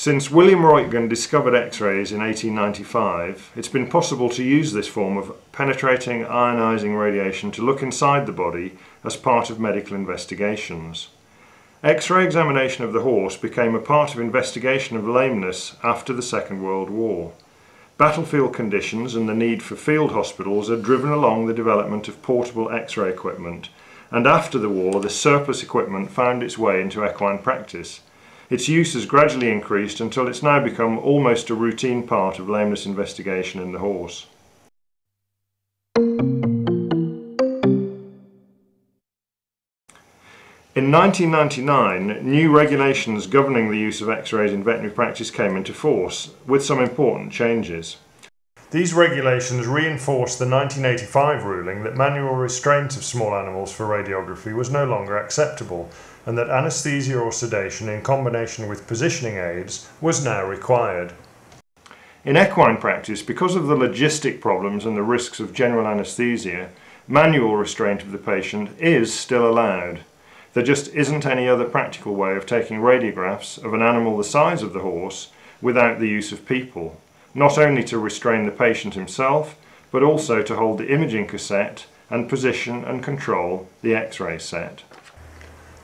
Since William Roentgen discovered X-rays in 1895, it's been possible to use this form of penetrating ionizing radiation to look inside the body as part of medical investigations. X-ray examination of the horse became a part of investigation of lameness after the Second World War. Battlefield conditions and the need for field hospitals had driven along the development of portable X-ray equipment, and after the war the surplus equipment found its way into equine practice. Its use has gradually increased until it's now become almost a routine part of lameness investigation in the horse. In 1999, new regulations governing the use of x-rays in veterinary practice came into force, with some important changes. These regulations reinforced the 1985 ruling that manual restraint of small animals for radiography was no longer acceptable and that anaesthesia or sedation in combination with positioning aids was now required. In equine practice, because of the logistic problems and the risks of general anaesthesia, manual restraint of the patient is still allowed. There just isn't any other practical way of taking radiographs of an animal the size of the horse without the use of people, not only to restrain the patient himself, but also to hold the imaging cassette and position and control the X-ray set.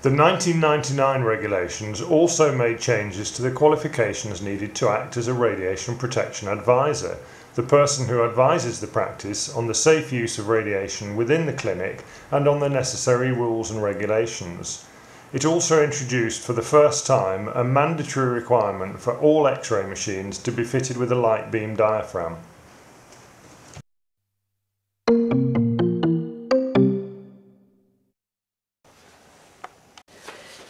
The 1999 regulations also made changes to the qualifications needed to act as a radiation protection advisor, the person who advises the practice on the safe use of radiation within the clinic and on the necessary rules and regulations. It also introduced for the first time a mandatory requirement for all X-ray machines to be fitted with a light beam diaphragm.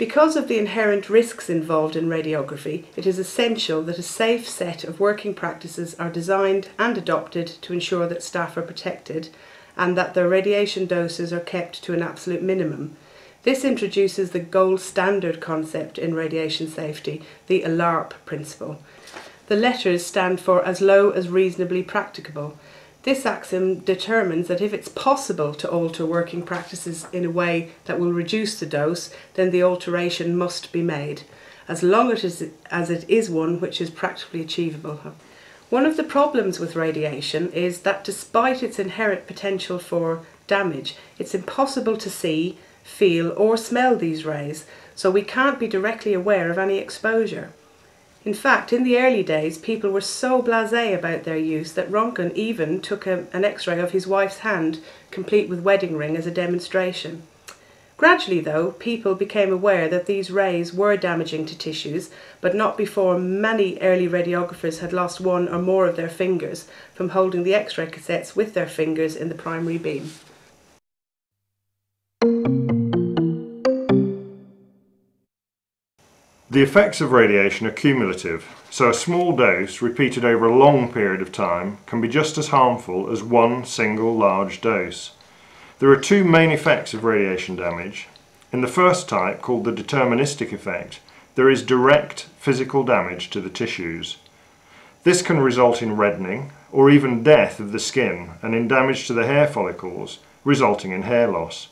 Because of the inherent risks involved in radiography, it is essential that a safe set of working practices are designed and adopted to ensure that staff are protected and that their radiation doses are kept to an absolute minimum. This introduces the gold standard concept in radiation safety, the ALARP principle. The letters stand for as low as reasonably practicable, this axiom determines that if it's possible to alter working practices in a way that will reduce the dose, then the alteration must be made, as long as it is one which is practically achievable. One of the problems with radiation is that despite its inherent potential for damage, it's impossible to see, feel or smell these rays, so we can't be directly aware of any exposure. In fact, in the early days, people were so blasé about their use that Röntgen even took a, an x-ray of his wife's hand, complete with wedding ring, as a demonstration. Gradually, though, people became aware that these rays were damaging to tissues, but not before many early radiographers had lost one or more of their fingers from holding the x-ray cassettes with their fingers in the primary beam. The effects of radiation are cumulative, so a small dose repeated over a long period of time can be just as harmful as one single large dose. There are two main effects of radiation damage. In the first type, called the deterministic effect, there is direct physical damage to the tissues. This can result in reddening or even death of the skin and in damage to the hair follicles, resulting in hair loss.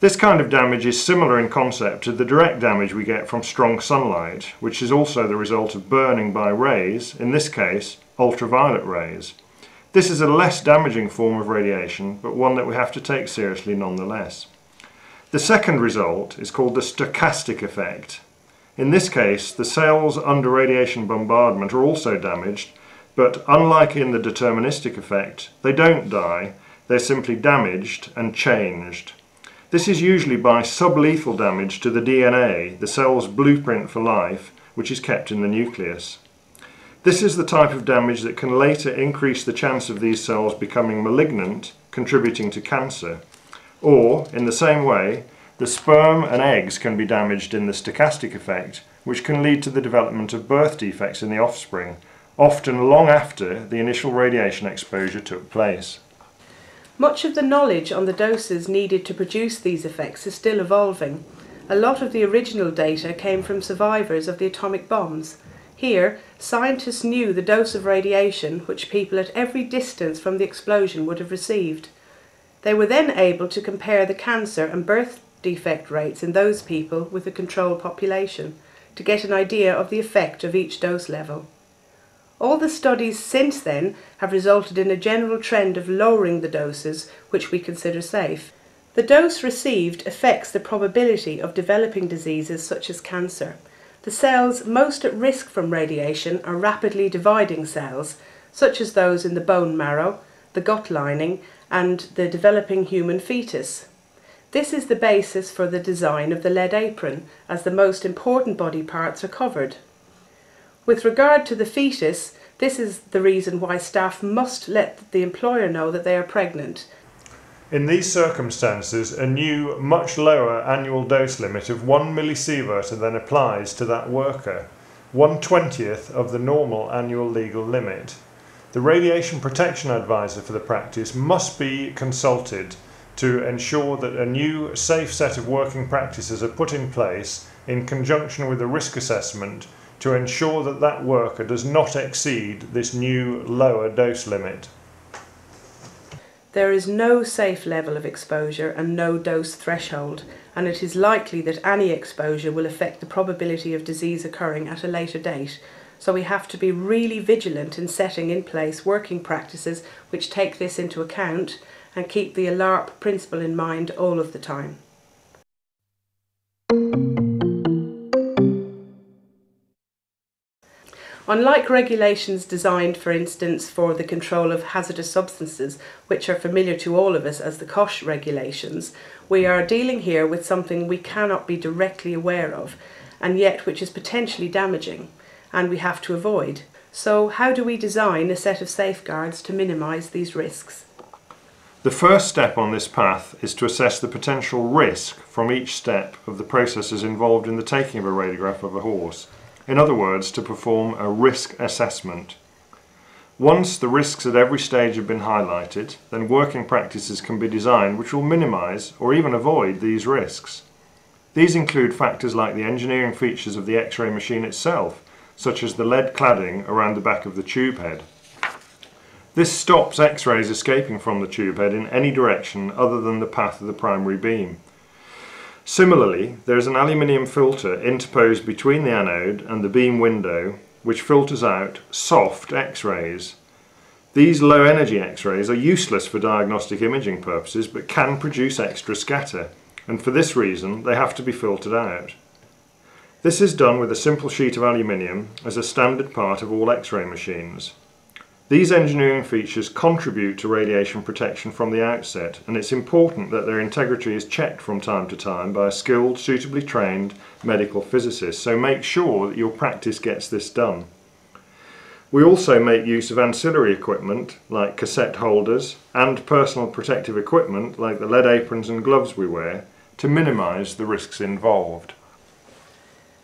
This kind of damage is similar in concept to the direct damage we get from strong sunlight, which is also the result of burning by rays, in this case ultraviolet rays. This is a less damaging form of radiation, but one that we have to take seriously nonetheless. The second result is called the stochastic effect. In this case, the cells under radiation bombardment are also damaged, but unlike in the deterministic effect, they don't die, they're simply damaged and changed. This is usually by sublethal damage to the DNA, the cell's blueprint for life, which is kept in the nucleus. This is the type of damage that can later increase the chance of these cells becoming malignant, contributing to cancer. Or, in the same way, the sperm and eggs can be damaged in the stochastic effect, which can lead to the development of birth defects in the offspring, often long after the initial radiation exposure took place. Much of the knowledge on the doses needed to produce these effects is still evolving. A lot of the original data came from survivors of the atomic bombs. Here, scientists knew the dose of radiation which people at every distance from the explosion would have received. They were then able to compare the cancer and birth defect rates in those people with the control population. to get an idea of the effect of each dose level. All the studies since then have resulted in a general trend of lowering the doses which we consider safe. The dose received affects the probability of developing diseases such as cancer. The cells most at risk from radiation are rapidly dividing cells, such as those in the bone marrow, the gut lining, and the developing human fetus. This is the basis for the design of the lead apron, as the most important body parts are covered. With regard to the fetus, this is the reason why staff must let the employer know that they are pregnant. In these circumstances, a new, much lower annual dose limit of 1 millisievert then applies to that worker, 1 twentieth of the normal annual legal limit. The radiation protection advisor for the practice must be consulted to ensure that a new safe set of working practices are put in place in conjunction with a risk assessment to ensure that that worker does not exceed this new lower dose limit. There is no safe level of exposure and no dose threshold, and it is likely that any exposure will affect the probability of disease occurring at a later date. So we have to be really vigilant in setting in place working practices which take this into account and keep the ALARP principle in mind all of the time. Unlike regulations designed, for instance, for the control of hazardous substances, which are familiar to all of us as the COSHH regulations, we are dealing here with something we cannot be directly aware of, and yet which is potentially damaging, and we have to avoid. So, how do we design a set of safeguards to minimise these risks? The first step on this path is to assess the potential risk from each step of the processes involved in the taking of a radiograph of a horse. In other words, to perform a risk assessment. Once the risks at every stage have been highlighted, then working practices can be designed which will minimise or even avoid these risks. These include factors like the engineering features of the X-ray machine itself, such as the lead cladding around the back of the tube head. This stops X-rays escaping from the tube head in any direction other than the path of the primary beam. Similarly, there is an aluminium filter interposed between the anode and the beam window which filters out soft X-rays. These low energy X-rays are useless for diagnostic imaging purposes but can produce extra scatter and for this reason they have to be filtered out. This is done with a simple sheet of aluminium as a standard part of all X-ray machines. These engineering features contribute to radiation protection from the outset and it's important that their integrity is checked from time to time by a skilled, suitably trained medical physicist, so make sure that your practice gets this done. We also make use of ancillary equipment like cassette holders and personal protective equipment like the lead aprons and gloves we wear to minimise the risks involved.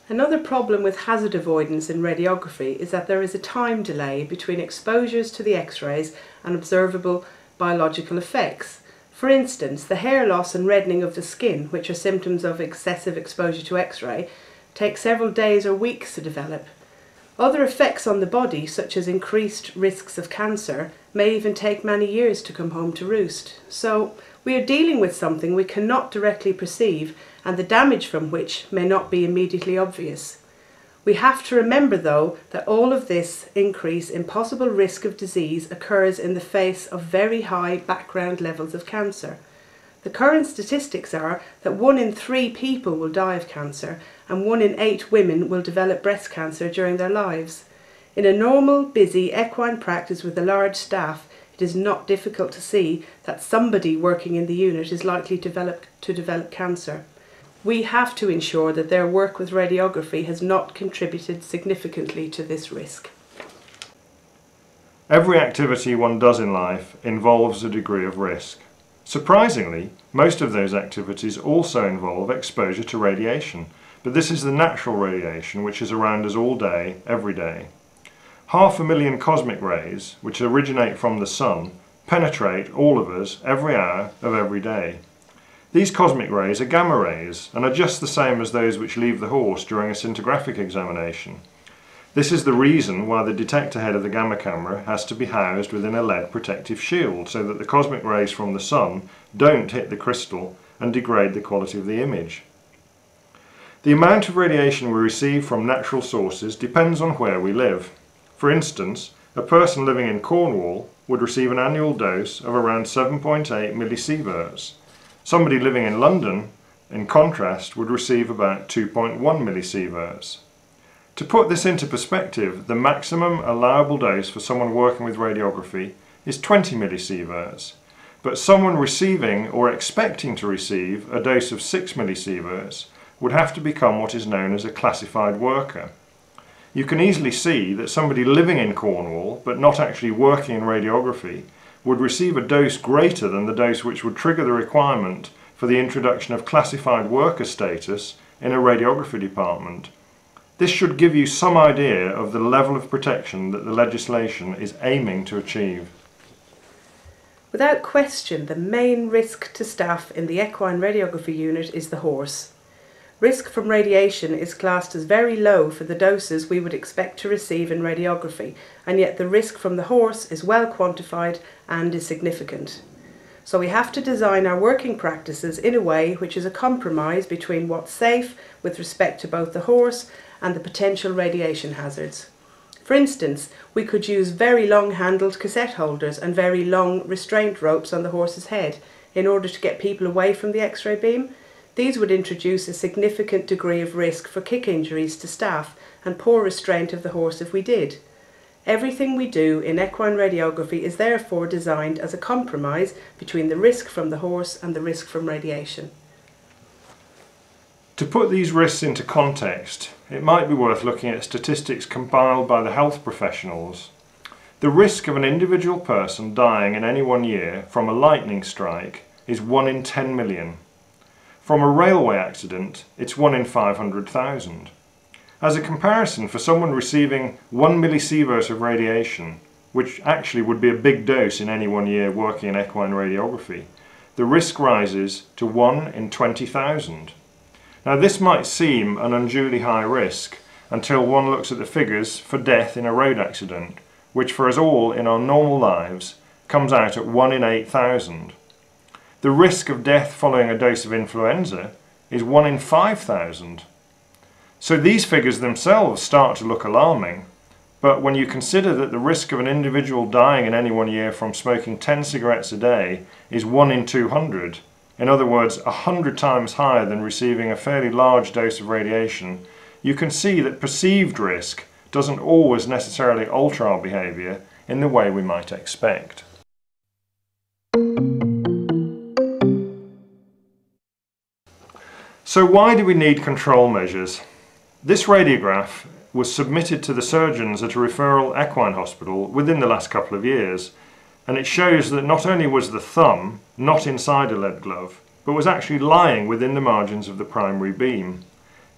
Another problem with hazard avoidance in radiography is that there is a time delay between exposures to the X-rays and observable biological effects. For instance, the hair loss and reddening of the skin, which are symptoms of excessive exposure to X-ray, take several days or weeks to develop. Other effects on the body, such as increased risks of cancer, may even take many years to come home to roost. So, we are dealing with something we cannot directly perceive and the damage from which may not be immediately obvious. We have to remember, though, that all of this increase in possible risk of disease occurs in the face of very high background levels of cancer. The current statistics are that one in three people will die of cancer and one in eight women will develop breast cancer during their lives. In a normal, busy equine practice with a large staff, it is not difficult to see that somebody working in the unit is likely to develop, to develop cancer we have to ensure that their work with radiography has not contributed significantly to this risk. Every activity one does in life involves a degree of risk. Surprisingly, most of those activities also involve exposure to radiation, but this is the natural radiation which is around us all day, every day. Half a million cosmic rays, which originate from the Sun, penetrate all of us every hour of every day. These cosmic rays are gamma rays and are just the same as those which leave the horse during a scintigraphic examination. This is the reason why the detector head of the gamma camera has to be housed within a lead protective shield so that the cosmic rays from the sun don't hit the crystal and degrade the quality of the image. The amount of radiation we receive from natural sources depends on where we live. For instance, a person living in Cornwall would receive an annual dose of around 7.8 millisieverts. Somebody living in London, in contrast, would receive about 2.1 millisieverts. To put this into perspective, the maximum allowable dose for someone working with radiography is 20 millisieverts, but someone receiving or expecting to receive a dose of 6 millisieverts would have to become what is known as a classified worker. You can easily see that somebody living in Cornwall but not actually working in radiography would receive a dose greater than the dose which would trigger the requirement for the introduction of classified worker status in a radiography department this should give you some idea of the level of protection that the legislation is aiming to achieve. Without question, the main risk to staff in the equine radiography unit is the horse. Risk from radiation is classed as very low for the doses we would expect to receive in radiography, and yet the risk from the horse is well quantified and is significant. So we have to design our working practices in a way which is a compromise between what's safe with respect to both the horse and the potential radiation hazards. For instance, we could use very long handled cassette holders and very long restraint ropes on the horse's head in order to get people away from the X-ray beam. These would introduce a significant degree of risk for kick injuries to staff and poor restraint of the horse if we did. Everything we do in equine radiography is therefore designed as a compromise between the risk from the horse and the risk from radiation. To put these risks into context, it might be worth looking at statistics compiled by the health professionals. The risk of an individual person dying in any one year from a lightning strike is 1 in 10 million. From a railway accident, it's 1 in 500,000. As a comparison, for someone receiving 1 millisievert of radiation, which actually would be a big dose in any one year working in equine radiography, the risk rises to 1 in 20,000. Now this might seem an unduly high risk until one looks at the figures for death in a road accident, which for us all in our normal lives comes out at 1 in 8,000. The risk of death following a dose of influenza is 1 in 5,000. So these figures themselves start to look alarming, but when you consider that the risk of an individual dying in any one year from smoking 10 cigarettes a day is 1 in 200, in other words, a hundred times higher than receiving a fairly large dose of radiation, you can see that perceived risk doesn't always necessarily alter our behaviour in the way we might expect. So why do we need control measures? This radiograph was submitted to the surgeons at a referral equine hospital within the last couple of years and it shows that not only was the thumb not inside a lead glove, but was actually lying within the margins of the primary beam.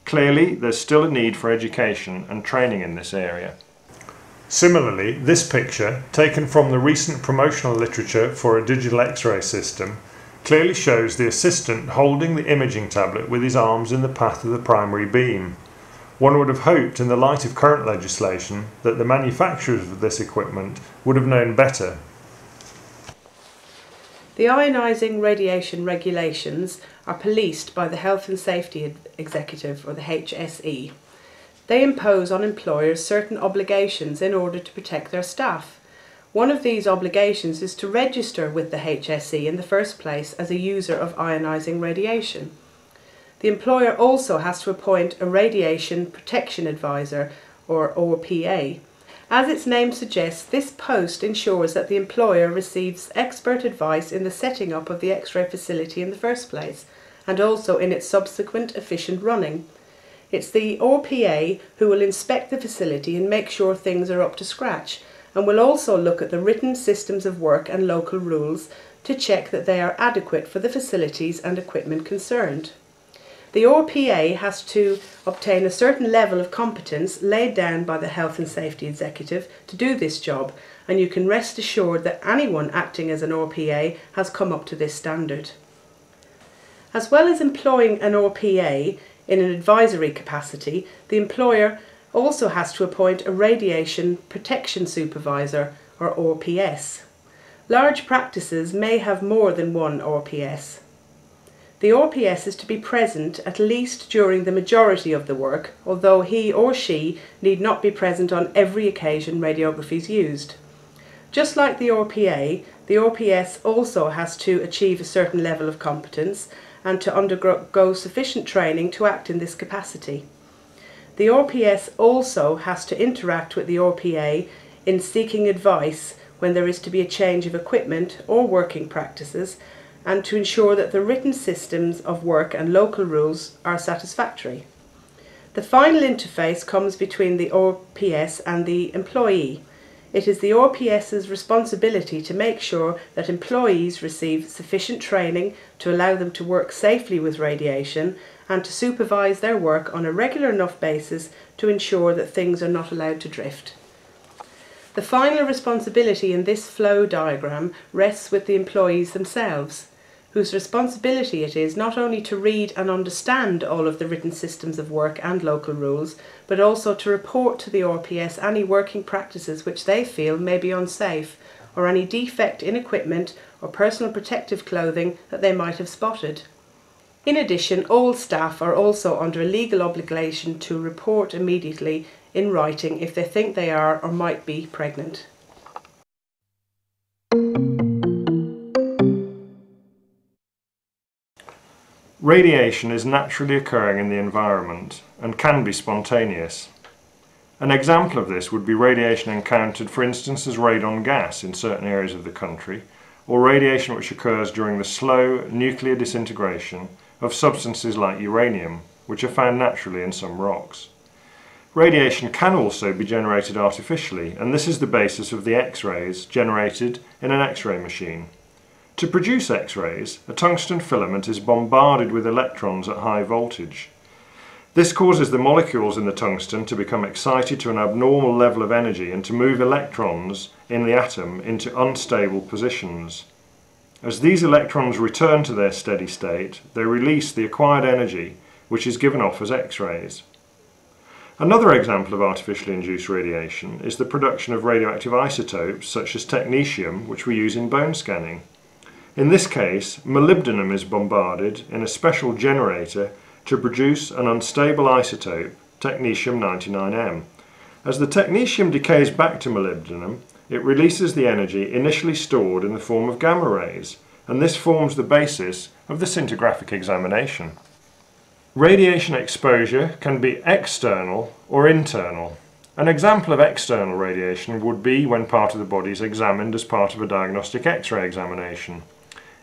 Clearly, there's still a need for education and training in this area. Similarly, this picture, taken from the recent promotional literature for a digital X-ray system, clearly shows the assistant holding the imaging tablet with his arms in the path of the primary beam. One would have hoped, in the light of current legislation, that the manufacturers of this equipment would have known better the ionising radiation regulations are policed by the Health and Safety Executive, or the HSE. They impose on employers certain obligations in order to protect their staff. One of these obligations is to register with the HSE in the first place as a user of ionising radiation. The employer also has to appoint a Radiation Protection Advisor, or RPA, as its name suggests, this post ensures that the employer receives expert advice in the setting up of the X-ray facility in the first place, and also in its subsequent efficient running. It's the RPA who will inspect the facility and make sure things are up to scratch, and will also look at the written systems of work and local rules to check that they are adequate for the facilities and equipment concerned. The RPA has to obtain a certain level of competence laid down by the Health and Safety Executive to do this job, and you can rest assured that anyone acting as an RPA has come up to this standard. As well as employing an RPA in an advisory capacity, the employer also has to appoint a Radiation Protection Supervisor or RPS. Large practices may have more than one RPS. The RPS is to be present at least during the majority of the work, although he or she need not be present on every occasion radiography is used. Just like the RPA, the RPS also has to achieve a certain level of competence and to undergo sufficient training to act in this capacity. The RPS also has to interact with the RPA in seeking advice when there is to be a change of equipment or working practices and to ensure that the written systems of work and local rules are satisfactory. The final interface comes between the RPS and the employee. It is the RPS's responsibility to make sure that employees receive sufficient training to allow them to work safely with radiation and to supervise their work on a regular enough basis to ensure that things are not allowed to drift. The final responsibility in this flow diagram rests with the employees themselves whose responsibility it is not only to read and understand all of the written systems of work and local rules, but also to report to the RPS any working practices which they feel may be unsafe, or any defect in equipment or personal protective clothing that they might have spotted. In addition, all staff are also under a legal obligation to report immediately in writing if they think they are or might be pregnant. Radiation is naturally occurring in the environment and can be spontaneous. An example of this would be radiation encountered for instance as radon gas in certain areas of the country or radiation which occurs during the slow nuclear disintegration of substances like uranium which are found naturally in some rocks. Radiation can also be generated artificially and this is the basis of the X-rays generated in an X-ray machine. To produce X-rays, a tungsten filament is bombarded with electrons at high voltage. This causes the molecules in the tungsten to become excited to an abnormal level of energy and to move electrons in the atom into unstable positions. As these electrons return to their steady state, they release the acquired energy, which is given off as X-rays. Another example of artificially induced radiation is the production of radioactive isotopes such as technetium, which we use in bone scanning. In this case, molybdenum is bombarded in a special generator to produce an unstable isotope, technetium-99m. As the technetium decays back to molybdenum, it releases the energy initially stored in the form of gamma rays, and this forms the basis of the scintigraphic examination. Radiation exposure can be external or internal. An example of external radiation would be when part of the body is examined as part of a diagnostic X-ray examination.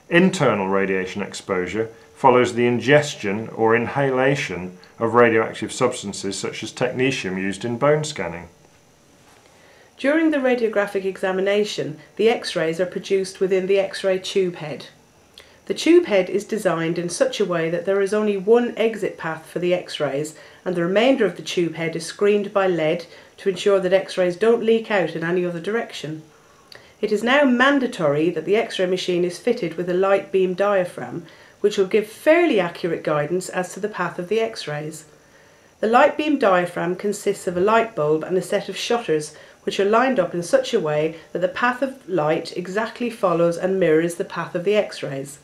Internal radiation exposure follows the ingestion or inhalation of radioactive substances such as technetium used in bone scanning. During the radiographic examination, the X-rays are produced within the X-ray tube head. The tube head is designed in such a way that there is only one exit path for the X-rays and the remainder of the tube head is screened by lead to ensure that X-rays don't leak out in any other direction. It is now mandatory that the X-ray machine is fitted with a light beam diaphragm, which will give fairly accurate guidance as to the path of the X-rays. The light beam diaphragm consists of a light bulb and a set of shutters which are lined up in such a way that the path of light exactly follows and mirrors the path of the X-rays.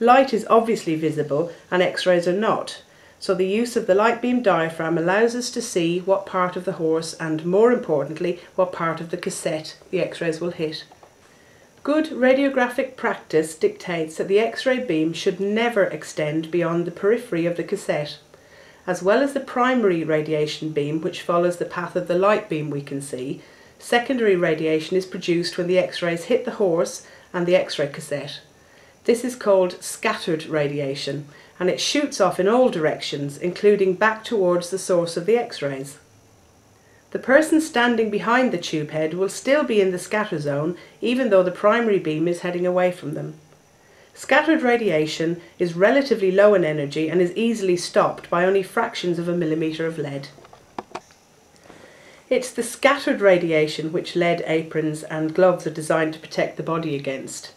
Light is obviously visible and X-rays are not, so the use of the light beam diaphragm allows us to see what part of the horse and more importantly what part of the cassette the x-rays will hit. Good radiographic practice dictates that the x-ray beam should never extend beyond the periphery of the cassette. As well as the primary radiation beam which follows the path of the light beam we can see, secondary radiation is produced when the x-rays hit the horse and the x-ray cassette. This is called scattered radiation and it shoots off in all directions, including back towards the source of the X-rays. The person standing behind the tube head will still be in the scatter zone even though the primary beam is heading away from them. Scattered radiation is relatively low in energy and is easily stopped by only fractions of a millimetre of lead. It's the scattered radiation which lead aprons and gloves are designed to protect the body against.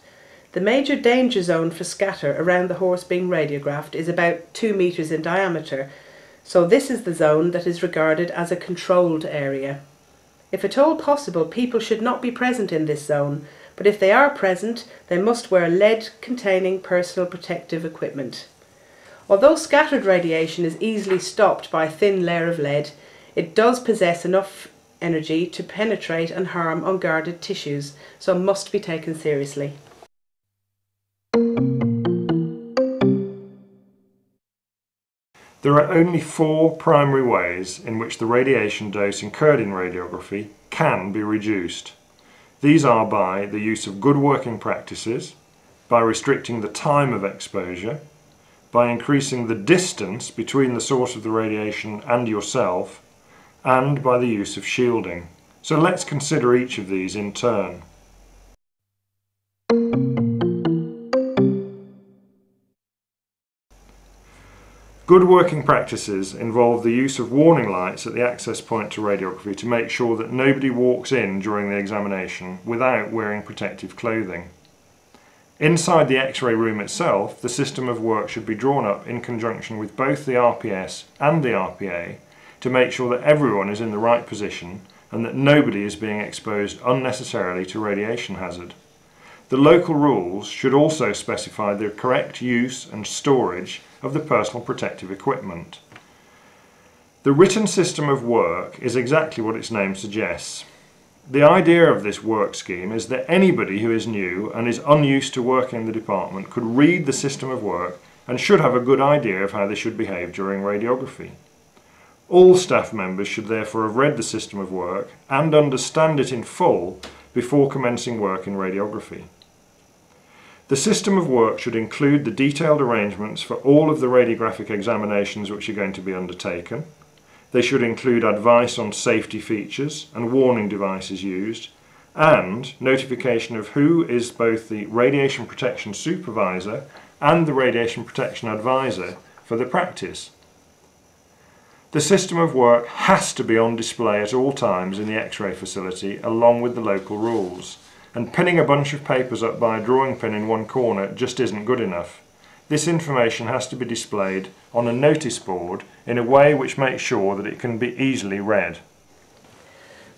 The major danger zone for scatter around the horse being radiographed is about 2 metres in diameter, so this is the zone that is regarded as a controlled area. If at all possible, people should not be present in this zone, but if they are present, they must wear lead containing personal protective equipment. Although scattered radiation is easily stopped by a thin layer of lead, it does possess enough energy to penetrate and harm unguarded tissues, so must be taken seriously. There are only four primary ways in which the radiation dose incurred in radiography can be reduced. These are by the use of good working practices, by restricting the time of exposure, by increasing the distance between the source of the radiation and yourself, and by the use of shielding. So let's consider each of these in turn. Good working practices involve the use of warning lights at the access point to radiography to make sure that nobody walks in during the examination without wearing protective clothing. Inside the X-ray room itself, the system of work should be drawn up in conjunction with both the RPS and the RPA to make sure that everyone is in the right position and that nobody is being exposed unnecessarily to radiation hazard. The local rules should also specify the correct use and storage of the personal protective equipment. The written system of work is exactly what its name suggests. The idea of this work scheme is that anybody who is new and is unused to working in the department could read the system of work and should have a good idea of how they should behave during radiography. All staff members should therefore have read the system of work and understand it in full before commencing work in radiography. The system of work should include the detailed arrangements for all of the radiographic examinations which are going to be undertaken. They should include advice on safety features and warning devices used, and notification of who is both the radiation protection supervisor and the radiation protection advisor for the practice. The system of work has to be on display at all times in the X-ray facility along with the local rules and pinning a bunch of papers up by a drawing pin in one corner just isn't good enough. This information has to be displayed on a notice board in a way which makes sure that it can be easily read.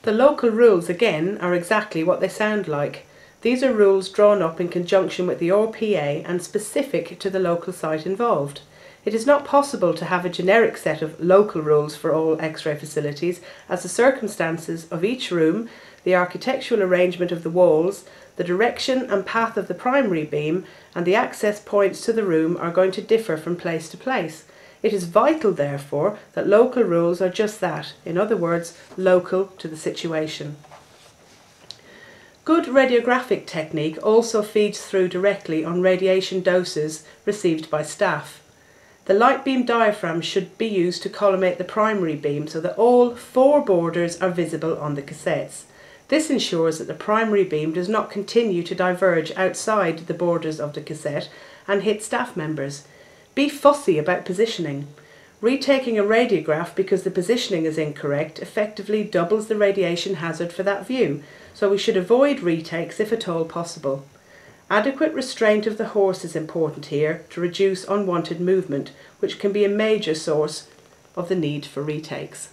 The local rules, again, are exactly what they sound like. These are rules drawn up in conjunction with the RPA and specific to the local site involved. It is not possible to have a generic set of local rules for all X-ray facilities as the circumstances of each room the architectural arrangement of the walls, the direction and path of the primary beam, and the access points to the room are going to differ from place to place. It is vital, therefore, that local rules are just that, in other words, local to the situation. Good radiographic technique also feeds through directly on radiation doses received by staff. The light beam diaphragm should be used to collimate the primary beam so that all four borders are visible on the cassettes. This ensures that the primary beam does not continue to diverge outside the borders of the cassette and hit staff members. Be fussy about positioning. Retaking a radiograph because the positioning is incorrect effectively doubles the radiation hazard for that view, so we should avoid retakes if at all possible. Adequate restraint of the horse is important here to reduce unwanted movement, which can be a major source of the need for retakes.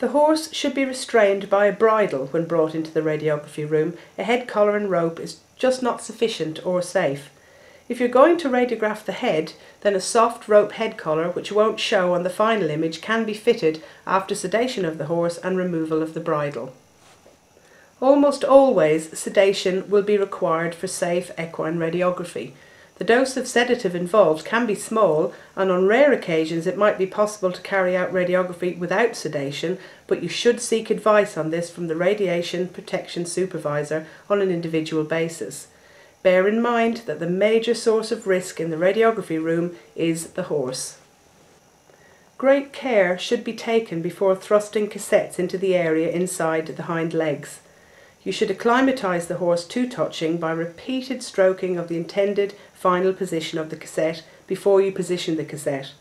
The horse should be restrained by a bridle when brought into the radiography room. A head collar and rope is just not sufficient or safe. If you're going to radiograph the head, then a soft rope head collar, which won't show on the final image, can be fitted after sedation of the horse and removal of the bridle. Almost always sedation will be required for safe equine radiography. The dose of sedative involved can be small, and on rare occasions it might be possible to carry out radiography without sedation, but you should seek advice on this from the radiation protection supervisor on an individual basis. Bear in mind that the major source of risk in the radiography room is the horse. Great care should be taken before thrusting cassettes into the area inside the hind legs. You should acclimatise the horse to touching by repeated stroking of the intended final position of the cassette before you position the cassette.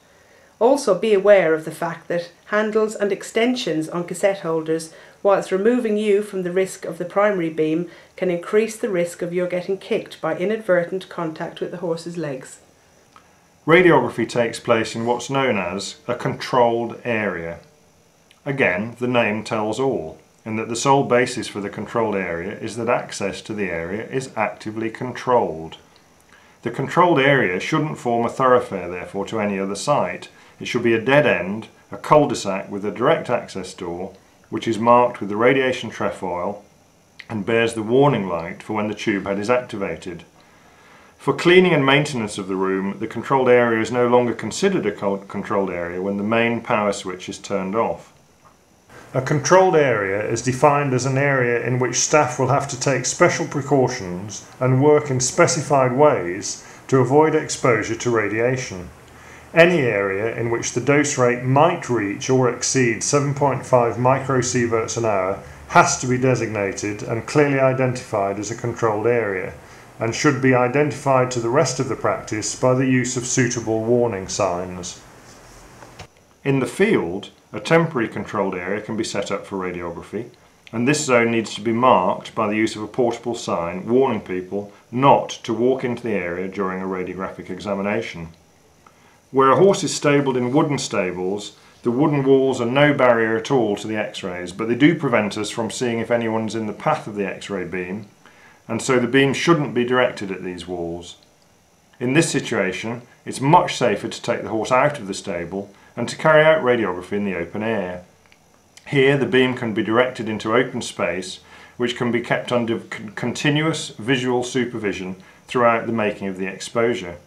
Also be aware of the fact that handles and extensions on cassette holders, whilst removing you from the risk of the primary beam, can increase the risk of your getting kicked by inadvertent contact with the horse's legs. Radiography takes place in what's known as a controlled area. Again, the name tells all. And that the sole basis for the controlled area is that access to the area is actively controlled. The controlled area shouldn't form a thoroughfare therefore to any other site. It should be a dead end, a cul-de-sac with a direct access door which is marked with the radiation trefoil and bears the warning light for when the tube head is activated. For cleaning and maintenance of the room, the controlled area is no longer considered a controlled area when the main power switch is turned off. A controlled area is defined as an area in which staff will have to take special precautions and work in specified ways to avoid exposure to radiation. Any area in which the dose rate might reach or exceed 7.5 microsieverts an hour has to be designated and clearly identified as a controlled area and should be identified to the rest of the practice by the use of suitable warning signs. In the field, a temporary controlled area can be set up for radiography and this zone needs to be marked by the use of a portable sign warning people not to walk into the area during a radiographic examination. Where a horse is stabled in wooden stables, the wooden walls are no barrier at all to the x-rays, but they do prevent us from seeing if anyone's in the path of the x-ray beam and so the beam shouldn't be directed at these walls. In this situation, it's much safer to take the horse out of the stable and to carry out radiography in the open air. Here the beam can be directed into open space which can be kept under continuous visual supervision throughout the making of the exposure.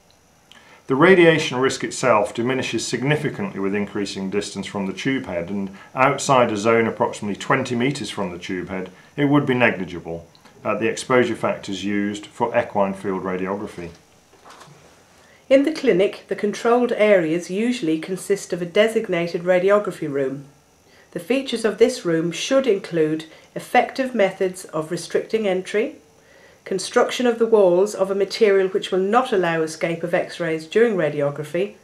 The radiation risk itself diminishes significantly with increasing distance from the tube head and outside a zone approximately 20 metres from the tube head it would be negligible at the exposure factors used for equine field radiography. In the clinic, the controlled areas usually consist of a designated radiography room. The features of this room should include effective methods of restricting entry, construction of the walls of a material which will not allow escape of x-rays during radiography,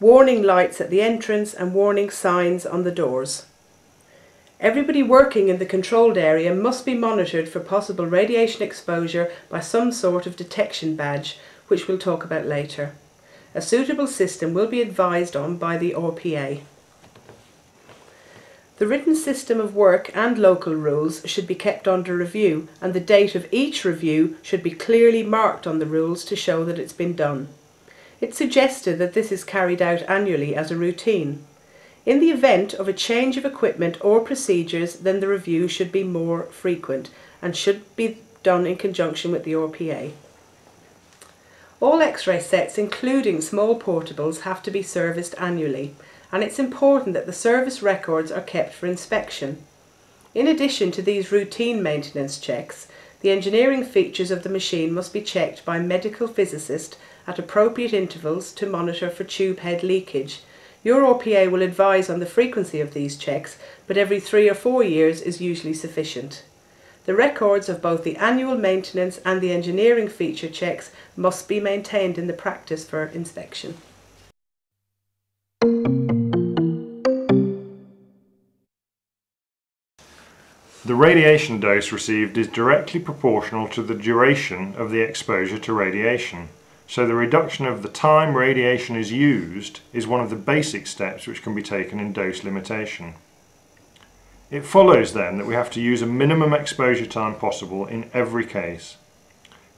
warning lights at the entrance and warning signs on the doors. Everybody working in the controlled area must be monitored for possible radiation exposure by some sort of detection badge, which we'll talk about later. A suitable system will be advised on by the RPA. The written system of work and local rules should be kept under review and the date of each review should be clearly marked on the rules to show that it's been done. It's suggested that this is carried out annually as a routine. In the event of a change of equipment or procedures, then the review should be more frequent and should be done in conjunction with the RPA. All X-ray sets, including small portables, have to be serviced annually, and it's important that the service records are kept for inspection. In addition to these routine maintenance checks, the engineering features of the machine must be checked by medical physicist at appropriate intervals to monitor for tube head leakage your RPA will advise on the frequency of these checks, but every three or four years is usually sufficient. The records of both the annual maintenance and the engineering feature checks must be maintained in the practice for inspection. The radiation dose received is directly proportional to the duration of the exposure to radiation. So the reduction of the time radiation is used is one of the basic steps which can be taken in dose limitation. It follows then that we have to use a minimum exposure time possible in every case.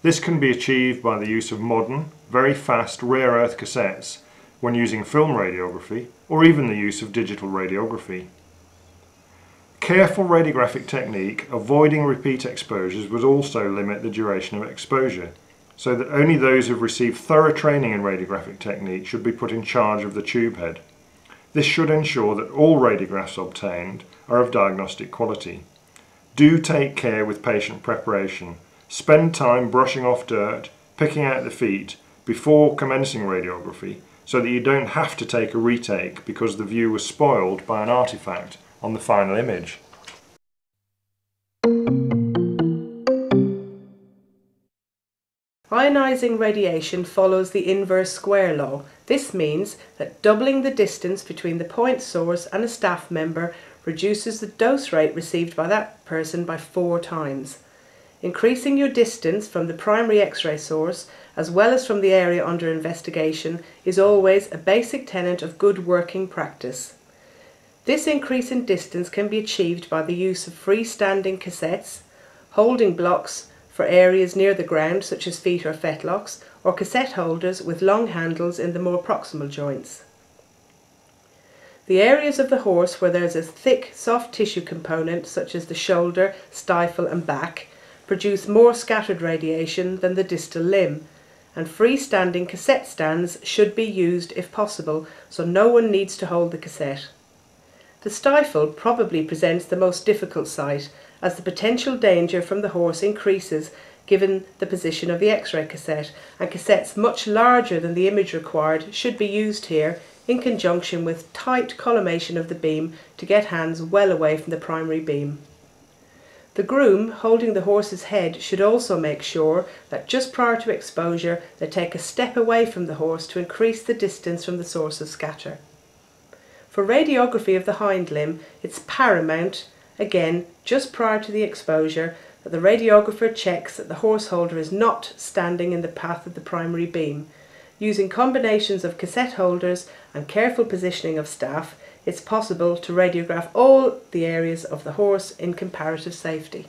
This can be achieved by the use of modern, very fast rare earth cassettes when using film radiography or even the use of digital radiography. Careful radiographic technique avoiding repeat exposures would also limit the duration of exposure so that only those who have received thorough training in radiographic technique should be put in charge of the tube head. This should ensure that all radiographs obtained are of diagnostic quality. Do take care with patient preparation. Spend time brushing off dirt, picking out the feet before commencing radiography so that you don't have to take a retake because the view was spoiled by an artifact on the final image. Ionizing radiation follows the inverse square law. This means that doubling the distance between the point source and a staff member reduces the dose rate received by that person by four times. Increasing your distance from the primary X-ray source as well as from the area under investigation is always a basic tenet of good working practice. This increase in distance can be achieved by the use of freestanding cassettes, holding blocks for areas near the ground such as feet or fetlocks, or cassette holders with long handles in the more proximal joints. The areas of the horse where there is a thick soft tissue component such as the shoulder, stifle and back produce more scattered radiation than the distal limb and freestanding cassette stands should be used if possible so no one needs to hold the cassette. The stifle probably presents the most difficult site as the potential danger from the horse increases given the position of the X-ray cassette and cassettes much larger than the image required should be used here in conjunction with tight collimation of the beam to get hands well away from the primary beam. The groom holding the horse's head should also make sure that just prior to exposure they take a step away from the horse to increase the distance from the source of scatter. For radiography of the hind limb, it's paramount, again, just prior to the exposure, that the radiographer checks that the horse holder is not standing in the path of the primary beam Using combinations of cassette holders and careful positioning of staff, it's possible to radiograph all the areas of the horse in comparative safety.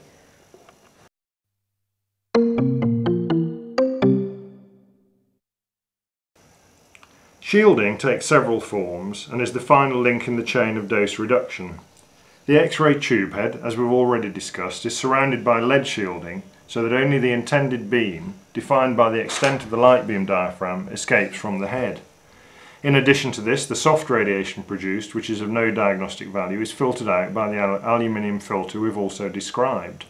Shielding takes several forms and is the final link in the chain of dose reduction. The X-ray tube head, as we've already discussed, is surrounded by lead shielding so that only the intended beam, defined by the extent of the light beam diaphragm, escapes from the head. In addition to this, the soft radiation produced, which is of no diagnostic value, is filtered out by the al aluminium filter we've also described.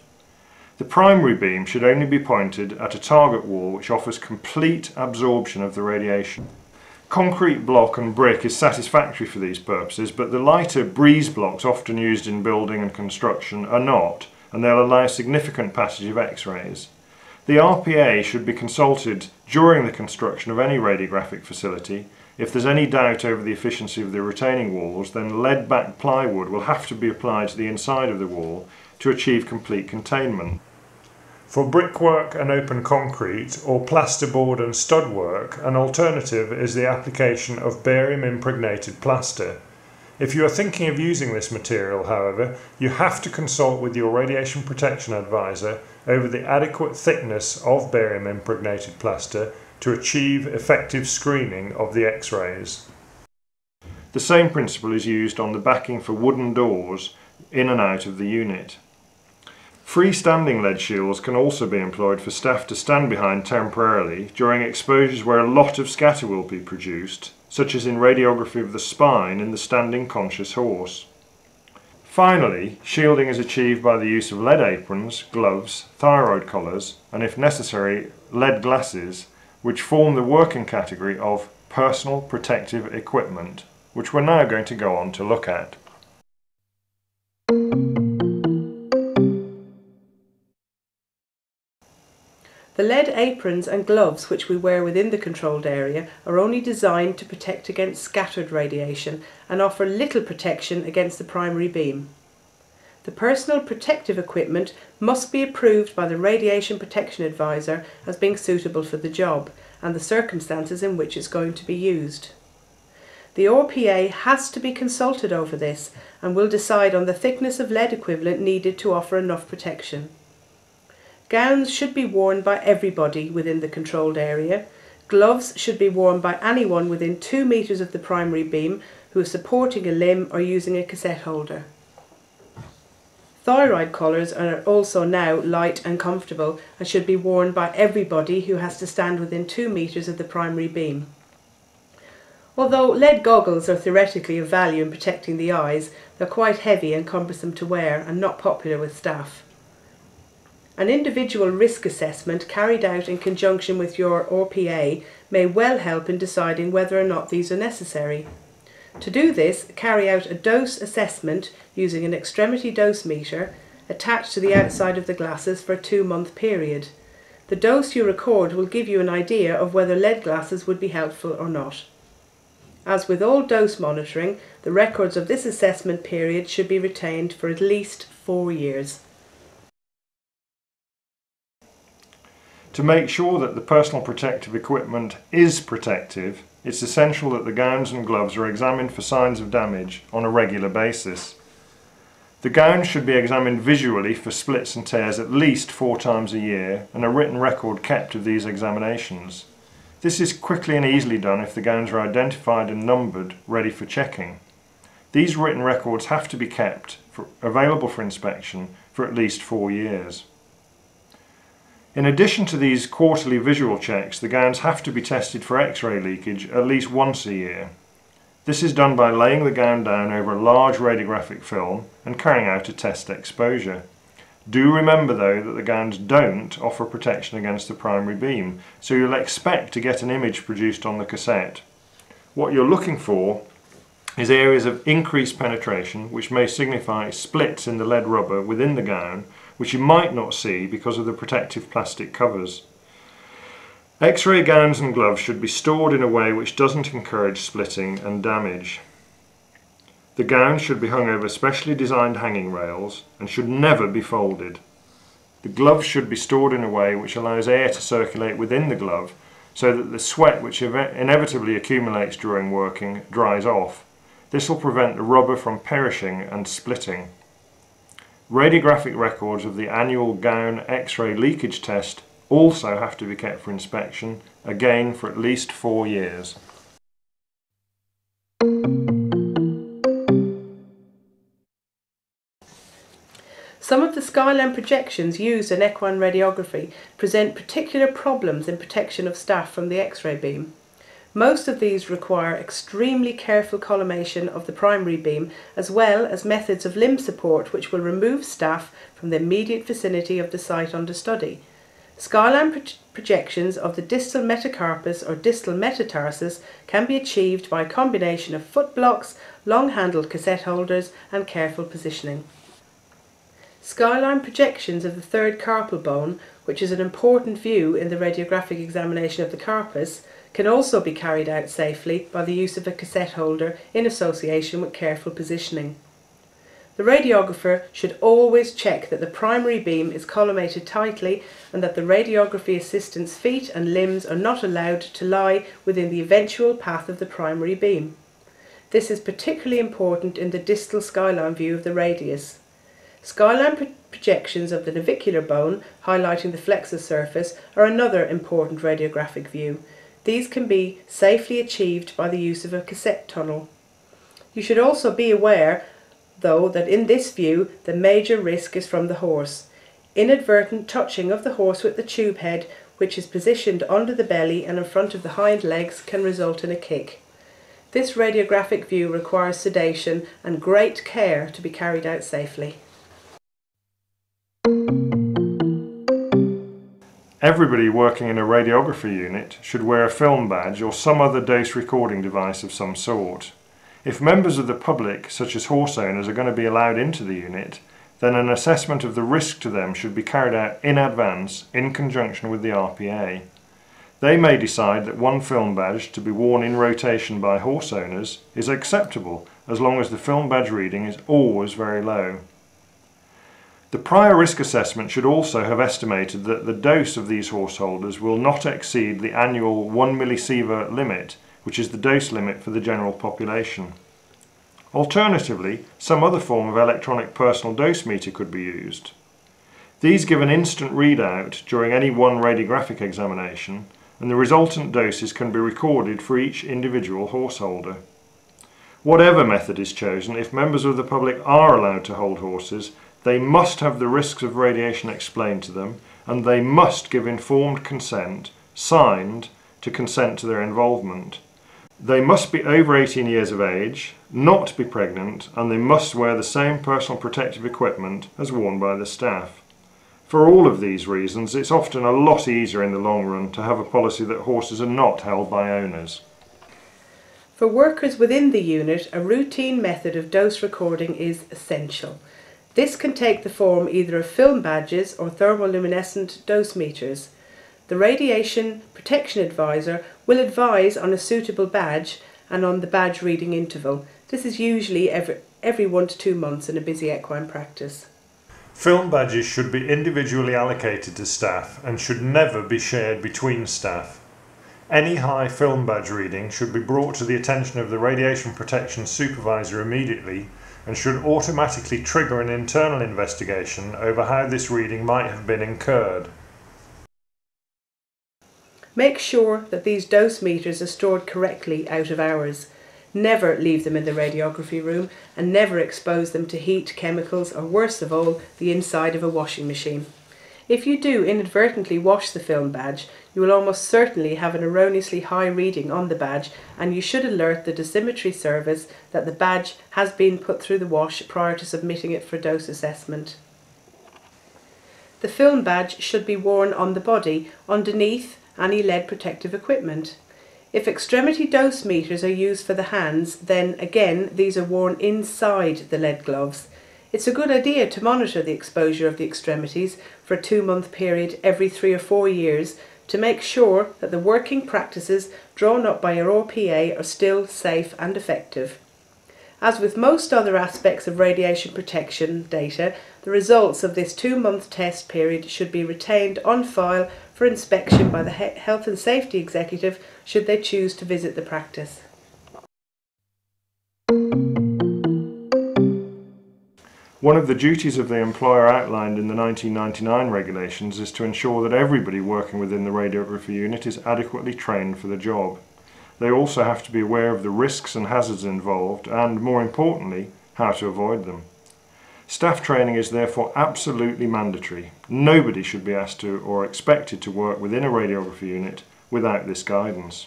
The primary beam should only be pointed at a target wall which offers complete absorption of the radiation. Concrete block and brick is satisfactory for these purposes, but the lighter breeze blocks often used in building and construction are not, and they'll allow significant passage of X-rays. The RPA should be consulted during the construction of any radiographic facility. If there's any doubt over the efficiency of the retaining walls, then lead-backed plywood will have to be applied to the inside of the wall to achieve complete containment. For brickwork and open concrete, or plasterboard and stud work, an alternative is the application of barium impregnated plaster. If you are thinking of using this material, however, you have to consult with your radiation protection advisor over the adequate thickness of barium impregnated plaster to achieve effective screening of the X-rays. The same principle is used on the backing for wooden doors in and out of the unit. Freestanding lead shields can also be employed for staff to stand behind temporarily during exposures where a lot of scatter will be produced such as in radiography of the spine in the standing conscious horse. Finally, shielding is achieved by the use of lead aprons, gloves, thyroid collars, and if necessary, lead glasses, which form the working category of personal protective equipment, which we're now going to go on to look at. The lead aprons and gloves which we wear within the controlled area are only designed to protect against scattered radiation and offer little protection against the primary beam. The personal protective equipment must be approved by the Radiation Protection Advisor as being suitable for the job and the circumstances in which it's going to be used. The RPA has to be consulted over this and will decide on the thickness of lead equivalent needed to offer enough protection. Gowns should be worn by everybody within the controlled area. Gloves should be worn by anyone within 2 metres of the primary beam who is supporting a limb or using a cassette holder. Thyroid collars are also now light and comfortable and should be worn by everybody who has to stand within 2 metres of the primary beam. Although lead goggles are theoretically of value in protecting the eyes, they're quite heavy and cumbersome to wear and not popular with staff. An individual risk assessment carried out in conjunction with your RPA may well help in deciding whether or not these are necessary. To do this, carry out a dose assessment using an extremity dose meter attached to the outside of the glasses for a two month period. The dose you record will give you an idea of whether lead glasses would be helpful or not. As with all dose monitoring, the records of this assessment period should be retained for at least four years. To make sure that the personal protective equipment is protective, it's essential that the gowns and gloves are examined for signs of damage on a regular basis. The gowns should be examined visually for splits and tears at least four times a year and a written record kept of these examinations. This is quickly and easily done if the gowns are identified and numbered, ready for checking. These written records have to be kept, for, available for inspection, for at least four years. In addition to these quarterly visual checks, the gowns have to be tested for X-ray leakage at least once a year. This is done by laying the gown down over a large radiographic film and carrying out a test exposure. Do remember though that the gowns don't offer protection against the primary beam, so you'll expect to get an image produced on the cassette. What you're looking for is areas of increased penetration which may signify splits in the lead rubber within the gown which you might not see because of the protective plastic covers. X-ray gowns and gloves should be stored in a way which doesn't encourage splitting and damage. The gown should be hung over specially designed hanging rails and should never be folded. The gloves should be stored in a way which allows air to circulate within the glove so that the sweat which inevitably accumulates during working dries off. This will prevent the rubber from perishing and splitting. Radiographic records of the annual gown X-ray leakage test also have to be kept for inspection, again for at least four years. Some of the skyline projections used in equine radiography present particular problems in protection of staff from the X-ray beam. Most of these require extremely careful collimation of the primary beam as well as methods of limb support which will remove staff from the immediate vicinity of the site under study. Skyline pro projections of the distal metacarpus or distal metatarsus can be achieved by a combination of foot blocks, long-handled cassette holders and careful positioning. Skyline projections of the third carpal bone, which is an important view in the radiographic examination of the carpus, can also be carried out safely by the use of a cassette holder in association with careful positioning. The radiographer should always check that the primary beam is collimated tightly and that the radiography assistant's feet and limbs are not allowed to lie within the eventual path of the primary beam. This is particularly important in the distal skyline view of the radius. Skyline pro projections of the navicular bone, highlighting the flexor surface, are another important radiographic view. These can be safely achieved by the use of a cassette tunnel. You should also be aware, though, that in this view the major risk is from the horse. Inadvertent touching of the horse with the tube head, which is positioned under the belly and in front of the hind legs, can result in a kick. This radiographic view requires sedation and great care to be carried out safely. Everybody working in a radiography unit should wear a film badge or some other dose recording device of some sort. If members of the public, such as horse owners, are going to be allowed into the unit, then an assessment of the risk to them should be carried out in advance in conjunction with the RPA. They may decide that one film badge to be worn in rotation by horse owners is acceptable as long as the film badge reading is always very low. The prior risk assessment should also have estimated that the dose of these horse holders will not exceed the annual 1 millisievert limit, which is the dose limit for the general population. Alternatively, some other form of electronic personal dose meter could be used. These give an instant readout during any one radiographic examination, and the resultant doses can be recorded for each individual horseholder. Whatever method is chosen, if members of the public are allowed to hold horses, they must have the risks of radiation explained to them, and they must give informed consent, signed, to consent to their involvement. They must be over 18 years of age, not be pregnant, and they must wear the same personal protective equipment as worn by the staff. For all of these reasons, it's often a lot easier in the long run to have a policy that horses are not held by owners. For workers within the unit, a routine method of dose recording is essential. This can take the form either of film badges or thermoluminescent dose meters. The Radiation Protection Advisor will advise on a suitable badge and on the badge reading interval. This is usually every, every one to two months in a busy equine practice. Film badges should be individually allocated to staff and should never be shared between staff. Any high film badge reading should be brought to the attention of the radiation protection supervisor immediately and should automatically trigger an internal investigation over how this reading might have been incurred. Make sure that these dose meters are stored correctly out of hours. Never leave them in the radiography room and never expose them to heat, chemicals, or worst of all, the inside of a washing machine. If you do inadvertently wash the film badge, you will almost certainly have an erroneously high reading on the badge and you should alert the dosimetry service that the badge has been put through the wash prior to submitting it for dose assessment. The film badge should be worn on the body underneath any lead protective equipment. If extremity dose meters are used for the hands, then again these are worn inside the lead gloves. It's a good idea to monitor the exposure of the extremities for a two month period every three or four years to make sure that the working practices drawn up by your RPA are still safe and effective. As with most other aspects of radiation protection data, the results of this two month test period should be retained on file for inspection by the Health and Safety Executive should they choose to visit the practice. One of the duties of the employer outlined in the 1999 regulations is to ensure that everybody working within the radiography unit is adequately trained for the job. They also have to be aware of the risks and hazards involved and, more importantly, how to avoid them. Staff training is therefore absolutely mandatory. Nobody should be asked to or expected to work within a radiography unit without this guidance.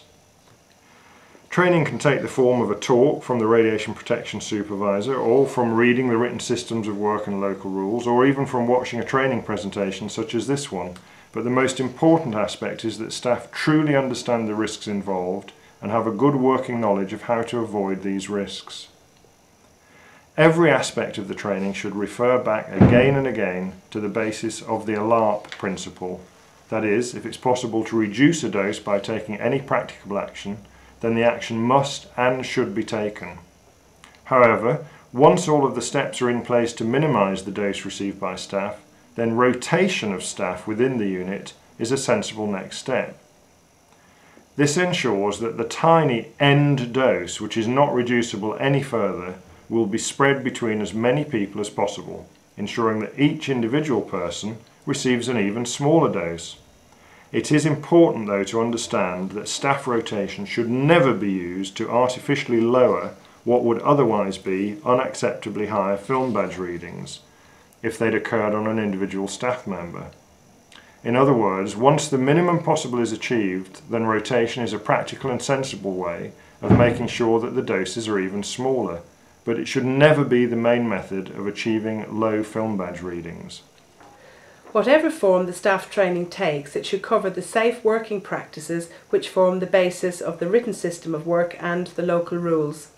Training can take the form of a talk from the radiation protection supervisor or from reading the written systems of work and local rules or even from watching a training presentation such as this one. But the most important aspect is that staff truly understand the risks involved and have a good working knowledge of how to avoid these risks. Every aspect of the training should refer back again and again to the basis of the ALARP principle. That is, if it's possible to reduce a dose by taking any practicable action, then the action must and should be taken. However, once all of the steps are in place to minimise the dose received by staff, then rotation of staff within the unit is a sensible next step. This ensures that the tiny end dose, which is not reducible any further, will be spread between as many people as possible, ensuring that each individual person receives an even smaller dose. It is important though to understand that staff rotation should never be used to artificially lower what would otherwise be unacceptably higher film badge readings if they'd occurred on an individual staff member. In other words, once the minimum possible is achieved, then rotation is a practical and sensible way of making sure that the doses are even smaller, but it should never be the main method of achieving low film badge readings. Whatever form the staff training takes, it should cover the safe working practices which form the basis of the written system of work and the local rules.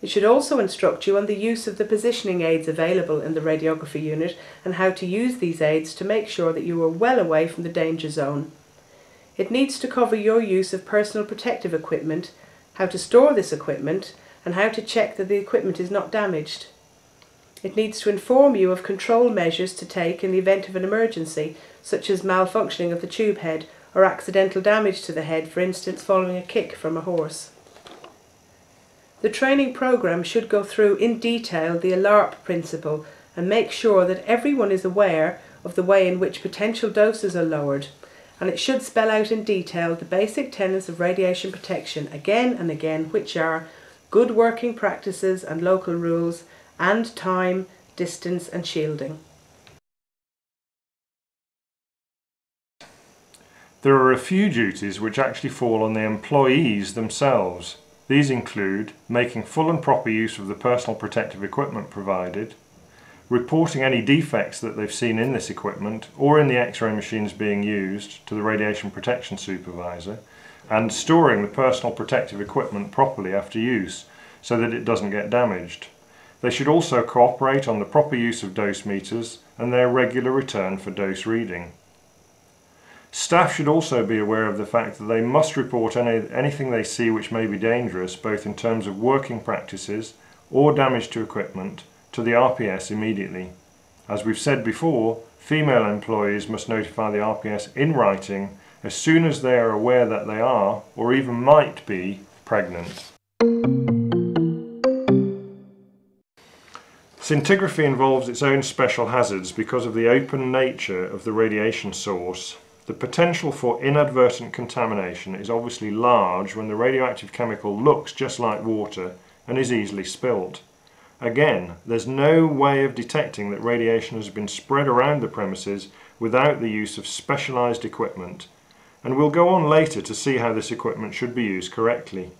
It should also instruct you on the use of the positioning aids available in the radiography unit and how to use these aids to make sure that you are well away from the danger zone. It needs to cover your use of personal protective equipment, how to store this equipment, and how to check that the equipment is not damaged. It needs to inform you of control measures to take in the event of an emergency, such as malfunctioning of the tube head or accidental damage to the head, for instance following a kick from a horse. The training programme should go through in detail the ALARP principle and make sure that everyone is aware of the way in which potential doses are lowered and it should spell out in detail the basic tenets of radiation protection again and again which are good working practices and local rules and time, distance and shielding. There are a few duties which actually fall on the employees themselves. These include making full and proper use of the personal protective equipment provided, reporting any defects that they've seen in this equipment or in the x-ray machines being used to the radiation protection supervisor, and storing the personal protective equipment properly after use so that it doesn't get damaged. They should also cooperate on the proper use of dose meters and their regular return for dose reading. Staff should also be aware of the fact that they must report any, anything they see which may be dangerous, both in terms of working practices or damage to equipment, to the RPS immediately. As we've said before, female employees must notify the RPS in writing as soon as they are aware that they are, or even might be, pregnant. Scintigraphy involves its own special hazards because of the open nature of the radiation source. The potential for inadvertent contamination is obviously large when the radioactive chemical looks just like water and is easily spilt. Again, there's no way of detecting that radiation has been spread around the premises without the use of specialised equipment, and we'll go on later to see how this equipment should be used correctly.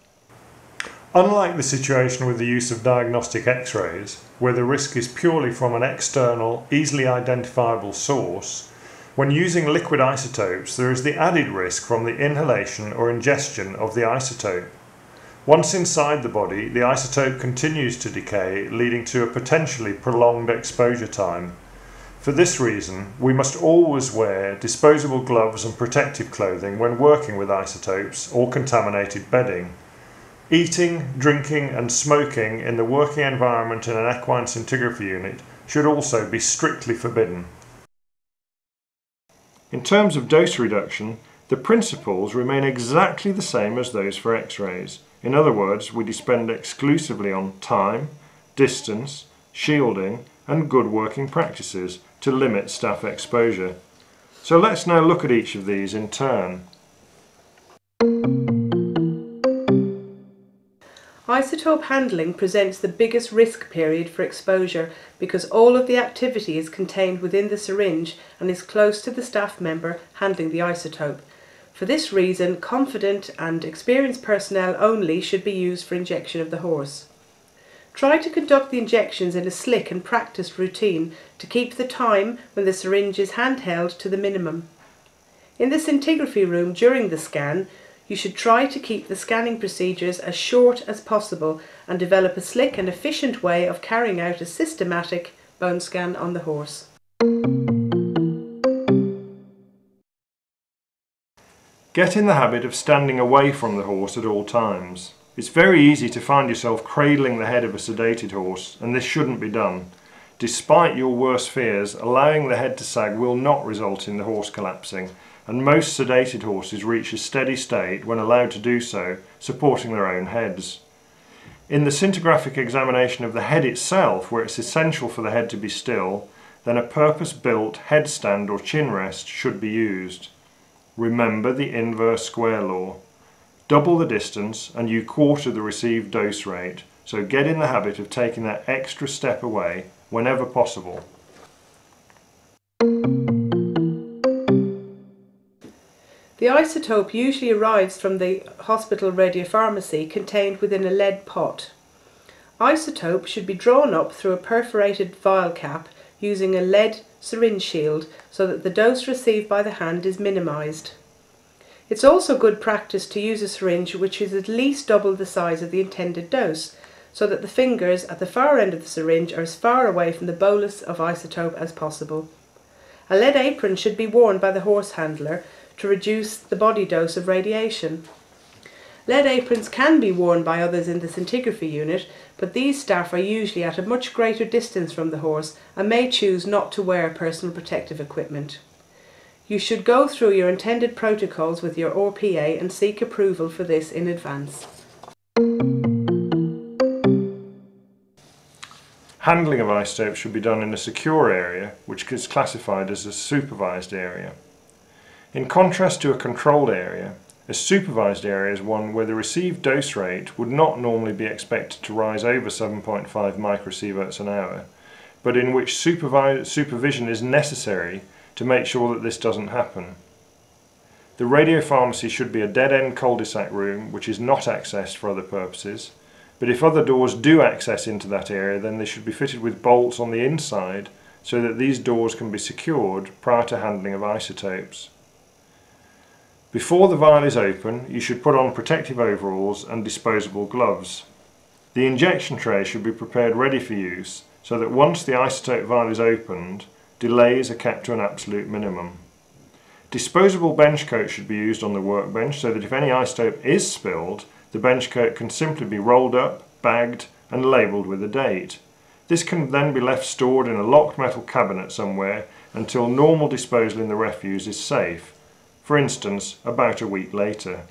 Unlike the situation with the use of diagnostic x-rays, where the risk is purely from an external, easily identifiable source, when using liquid isotopes there is the added risk from the inhalation or ingestion of the isotope. Once inside the body, the isotope continues to decay, leading to a potentially prolonged exposure time. For this reason, we must always wear disposable gloves and protective clothing when working with isotopes or contaminated bedding. Eating, drinking and smoking in the working environment in an equine scintigraphy unit should also be strictly forbidden. In terms of dose reduction, the principles remain exactly the same as those for X-rays. In other words, we depend exclusively on time, distance, shielding and good working practices to limit staff exposure. So let's now look at each of these in turn. Isotope handling presents the biggest risk period for exposure because all of the activity is contained within the syringe and is close to the staff member handling the isotope. For this reason, confident and experienced personnel only should be used for injection of the horse. Try to conduct the injections in a slick and practiced routine to keep the time when the syringe is handheld to the minimum. In the scintigraphy room during the scan, you should try to keep the scanning procedures as short as possible and develop a slick and efficient way of carrying out a systematic bone scan on the horse. Get in the habit of standing away from the horse at all times. It's very easy to find yourself cradling the head of a sedated horse, and this shouldn't be done. Despite your worst fears, allowing the head to sag will not result in the horse collapsing, and most sedated horses reach a steady state when allowed to do so, supporting their own heads. In the scintigraphic examination of the head itself, where it's essential for the head to be still, then a purpose-built headstand or chin rest should be used. Remember the inverse square law. Double the distance and you quarter the received dose rate, so get in the habit of taking that extra step away whenever possible. The isotope usually arrives from the hospital radiopharmacy contained within a lead pot. Isotope should be drawn up through a perforated vial cap using a lead syringe shield so that the dose received by the hand is minimised. It's also good practice to use a syringe which is at least double the size of the intended dose, so that the fingers at the far end of the syringe are as far away from the bolus of isotope as possible. A lead apron should be worn by the horse handler to reduce the body dose of radiation. Lead aprons can be worn by others in the scintigraphy unit, but these staff are usually at a much greater distance from the horse and may choose not to wear personal protective equipment. You should go through your intended protocols with your RPA and seek approval for this in advance. Handling of isotopes should be done in a secure area, which is classified as a supervised area. In contrast to a controlled area, a supervised area is one where the received dose rate would not normally be expected to rise over 7.5 microsieverts an hour, but in which supervision is necessary to make sure that this doesn't happen. The radiopharmacy should be a dead-end cul-de-sac room which is not accessed for other purposes, but if other doors do access into that area then they should be fitted with bolts on the inside so that these doors can be secured prior to handling of isotopes. Before the vial is open, you should put on protective overalls and disposable gloves. The injection tray should be prepared ready for use so that once the isotope vial is opened, delays are kept to an absolute minimum. Disposable bench coats should be used on the workbench so that if any isotope is spilled, the bench coat can simply be rolled up, bagged and labelled with a date. This can then be left stored in a locked metal cabinet somewhere until normal disposal in the refuse is safe for instance about a week later.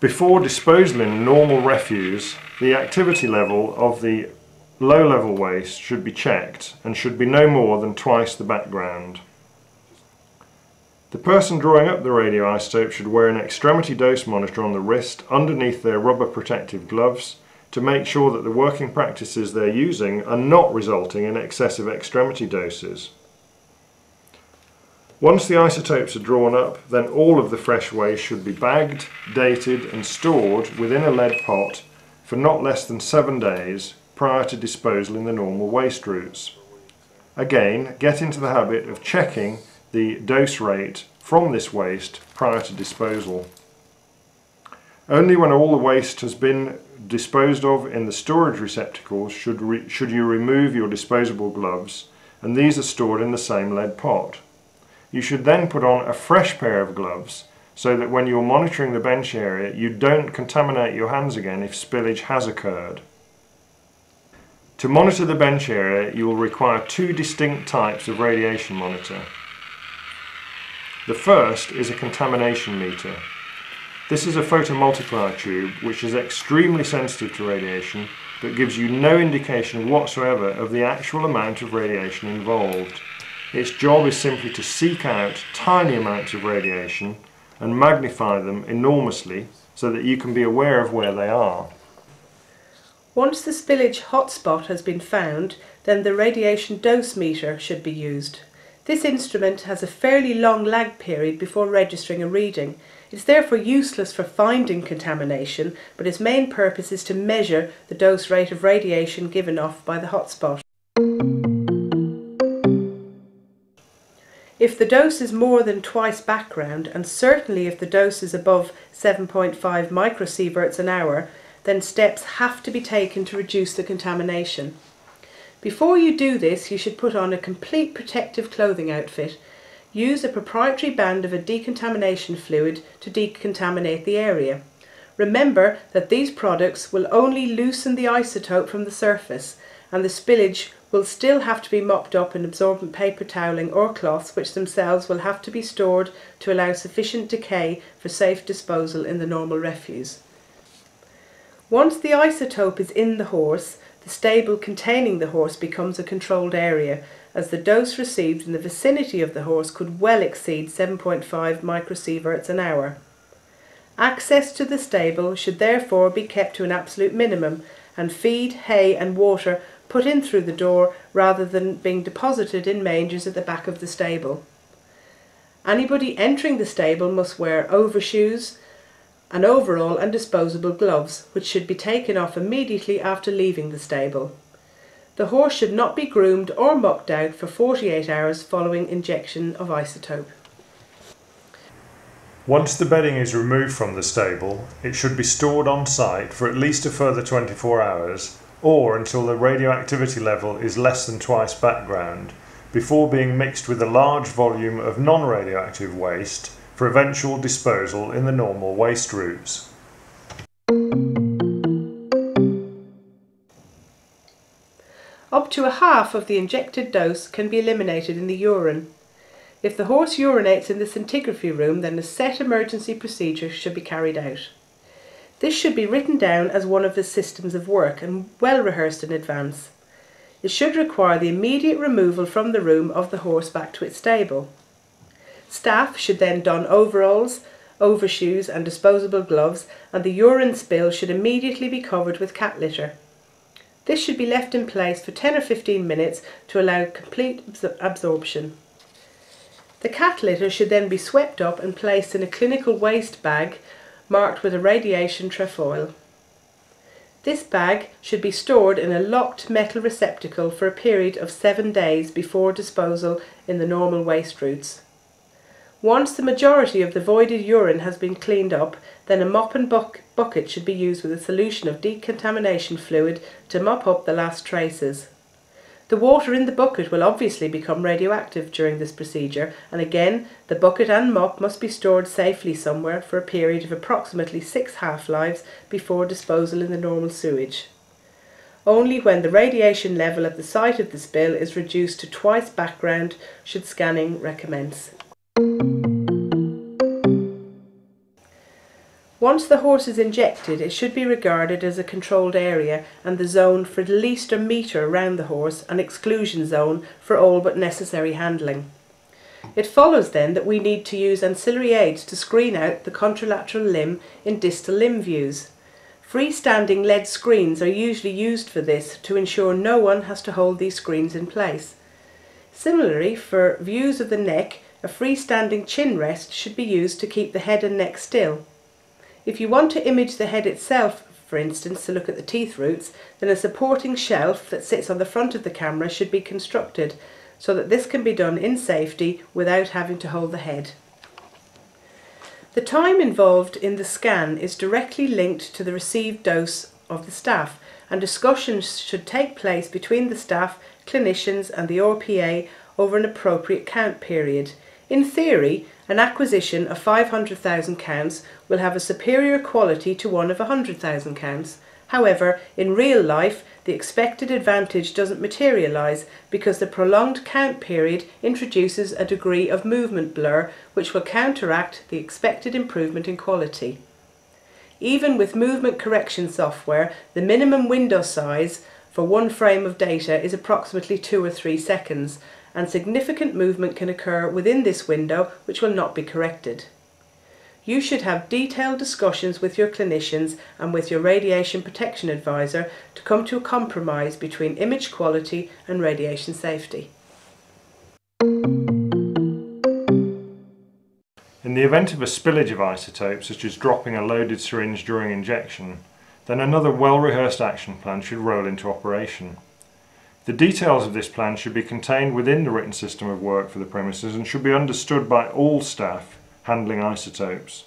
Before disposing normal refuse, the activity level of the low level waste should be checked and should be no more than twice the background. The person drawing up the radioisotope should wear an extremity dose monitor on the wrist underneath their rubber protective gloves to make sure that the working practices they're using are not resulting in excessive extremity doses. Once the isotopes are drawn up, then all of the fresh waste should be bagged, dated and stored within a lead pot for not less than seven days prior to disposal in the normal waste routes. Again, get into the habit of checking the dose rate from this waste prior to disposal. Only when all the waste has been disposed of in the storage receptacles should, should you remove your disposable gloves and these are stored in the same lead pot. You should then put on a fresh pair of gloves so that when you're monitoring the bench area you don't contaminate your hands again if spillage has occurred. To monitor the bench area you will require two distinct types of radiation monitor. The first is a contamination meter. This is a photomultiplier tube which is extremely sensitive to radiation but gives you no indication whatsoever of the actual amount of radiation involved. Its job is simply to seek out tiny amounts of radiation and magnify them enormously so that you can be aware of where they are. Once the spillage hotspot has been found, then the radiation dose meter should be used. This instrument has a fairly long lag period before registering a reading. It is therefore useless for finding contamination, but its main purpose is to measure the dose rate of radiation given off by the hotspot. If the dose is more than twice background, and certainly if the dose is above 7.5 microsieverts an hour, then steps have to be taken to reduce the contamination. Before you do this, you should put on a complete protective clothing outfit. Use a proprietary band of a decontamination fluid to decontaminate the area. Remember that these products will only loosen the isotope from the surface and the spillage will still have to be mopped up in absorbent paper toweling or cloths which themselves will have to be stored to allow sufficient decay for safe disposal in the normal refuse. Once the isotope is in the horse, the stable containing the horse becomes a controlled area as the dose received in the vicinity of the horse could well exceed 7.5 microsieverts an hour. Access to the stable should therefore be kept to an absolute minimum and feed, hay and water put in through the door rather than being deposited in mangers at the back of the stable. Anybody entering the stable must wear overshoes, an overall and disposable gloves, which should be taken off immediately after leaving the stable. The horse should not be groomed or mucked out for 48 hours following injection of isotope. Once the bedding is removed from the stable, it should be stored on site for at least a further 24 hours or until the radioactivity level is less than twice background, before being mixed with a large volume of non-radioactive waste for eventual disposal in the normal waste routes. Up to a half of the injected dose can be eliminated in the urine. If the horse urinates in the scintigraphy room, then a set emergency procedure should be carried out. This should be written down as one of the systems of work and well rehearsed in advance. It should require the immediate removal from the room of the horse back to its stable. Staff should then don overalls, overshoes and disposable gloves and the urine spill should immediately be covered with cat litter. This should be left in place for 10 or 15 minutes to allow complete absorption. The cat litter should then be swept up and placed in a clinical waste bag marked with a radiation trefoil. This bag should be stored in a locked metal receptacle for a period of seven days before disposal in the normal waste routes. Once the majority of the voided urine has been cleaned up, then a mop and bucket should be used with a solution of decontamination fluid to mop up the last traces. The water in the bucket will obviously become radioactive during this procedure and again the bucket and mop must be stored safely somewhere for a period of approximately six half-lives before disposal in the normal sewage. Only when the radiation level at the site of the spill is reduced to twice background should scanning recommence. Once the horse is injected, it should be regarded as a controlled area and the zone for at least a metre around the horse an exclusion zone for all but necessary handling. It follows then that we need to use ancillary aids to screen out the contralateral limb in distal limb views. Freestanding lead screens are usually used for this to ensure no one has to hold these screens in place. Similarly, for views of the neck, a freestanding chin rest should be used to keep the head and neck still. If you want to image the head itself, for instance, to look at the teeth roots, then a supporting shelf that sits on the front of the camera should be constructed so that this can be done in safety without having to hold the head. The time involved in the scan is directly linked to the received dose of the staff and discussions should take place between the staff, clinicians and the RPA over an appropriate count period. In theory, an acquisition of 500,000 counts will have a superior quality to one of 100,000 counts. However, in real life, the expected advantage doesn't materialise because the prolonged count period introduces a degree of movement blur which will counteract the expected improvement in quality. Even with movement correction software, the minimum window size for one frame of data is approximately two or three seconds, and significant movement can occur within this window which will not be corrected. You should have detailed discussions with your clinicians and with your radiation protection advisor to come to a compromise between image quality and radiation safety. In the event of a spillage of isotopes, such as dropping a loaded syringe during injection, then another well-rehearsed action plan should roll into operation. The details of this plan should be contained within the written system of work for the premises and should be understood by all staff handling isotopes.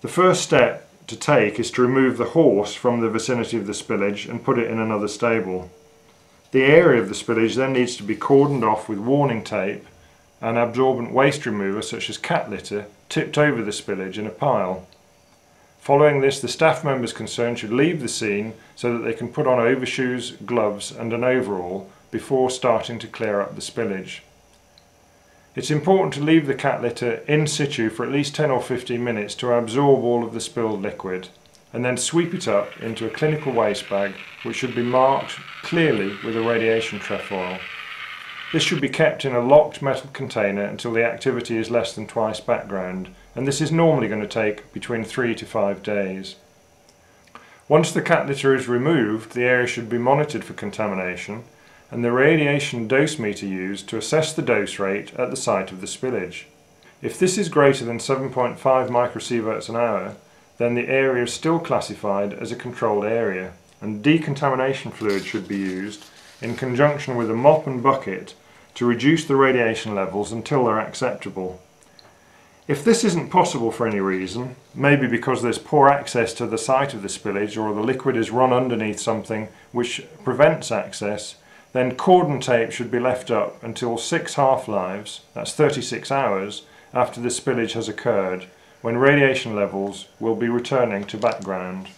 The first step to take is to remove the horse from the vicinity of the spillage and put it in another stable. The area of the spillage then needs to be cordoned off with warning tape and absorbent waste remover such as cat litter tipped over the spillage in a pile. Following this, the staff members concerned should leave the scene so that they can put on overshoes, gloves and an overall before starting to clear up the spillage. It's important to leave the cat litter in situ for at least 10 or 15 minutes to absorb all of the spilled liquid and then sweep it up into a clinical waste bag which should be marked clearly with a radiation trefoil. This should be kept in a locked metal container until the activity is less than twice background and this is normally going to take between 3 to 5 days. Once the cat litter is removed the area should be monitored for contamination and the radiation dose meter used to assess the dose rate at the site of the spillage. If this is greater than 7.5 microsieverts an hour then the area is still classified as a controlled area and decontamination fluid should be used in conjunction with a mop and bucket to reduce the radiation levels until they're acceptable. If this isn't possible for any reason, maybe because there's poor access to the site of the spillage or the liquid is run underneath something which prevents access, then cordon tape should be left up until six half-lives, that's 36 hours, after the spillage has occurred, when radiation levels will be returning to background.